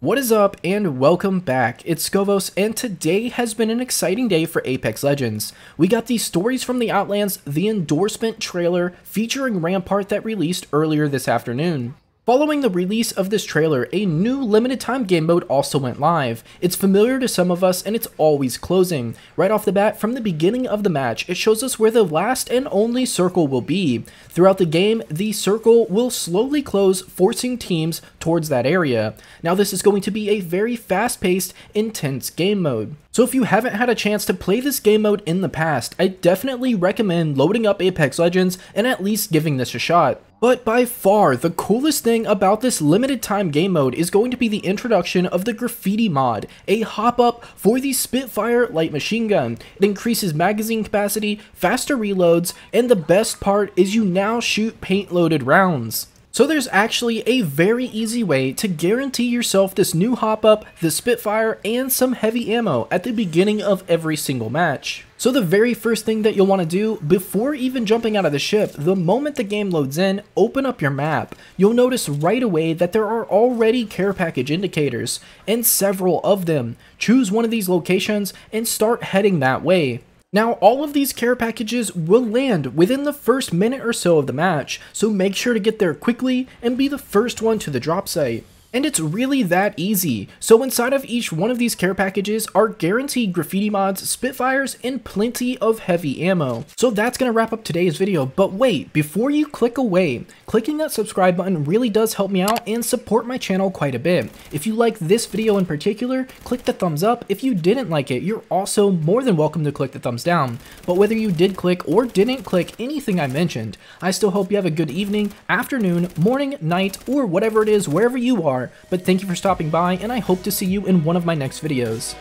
What is up and welcome back, it's Skovos and today has been an exciting day for Apex Legends. We got these stories from the Outlands, the endorsement trailer featuring Rampart that released earlier this afternoon. Following the release of this trailer, a new limited time game mode also went live. It's familiar to some of us and it's always closing. Right off the bat, from the beginning of the match, it shows us where the last and only circle will be. Throughout the game, the circle will slowly close, forcing teams towards that area. Now this is going to be a very fast-paced, intense game mode. So if you haven't had a chance to play this game mode in the past, I definitely recommend loading up Apex Legends and at least giving this a shot. But by far, the coolest thing about this limited time game mode is going to be the introduction of the Graffiti mod, a hop up for the Spitfire light machine gun. It increases magazine capacity, faster reloads, and the best part is you now shoot paint loaded rounds. So there's actually a very easy way to guarantee yourself this new hop up, the Spitfire, and some heavy ammo at the beginning of every single match. So the very first thing that you'll want to do before even jumping out of the ship, the moment the game loads in, open up your map. You'll notice right away that there are already care package indicators, and several of them. Choose one of these locations and start heading that way. Now, all of these care packages will land within the first minute or so of the match, so make sure to get there quickly and be the first one to the drop site. And it's really that easy. So inside of each one of these care packages are guaranteed graffiti mods, spitfires, and plenty of heavy ammo. So that's to wrap up today's video, but wait, before you click away, clicking that subscribe button really does help me out and support my channel quite a bit. If you like this video in particular, click the thumbs up. If you didn't like it, you're also more than welcome to click the thumbs down. But whether you did click or didn't click anything I mentioned, I still hope you have a good evening, afternoon, morning, night, or whatever it is wherever you are but thank you for stopping by, and I hope to see you in one of my next videos.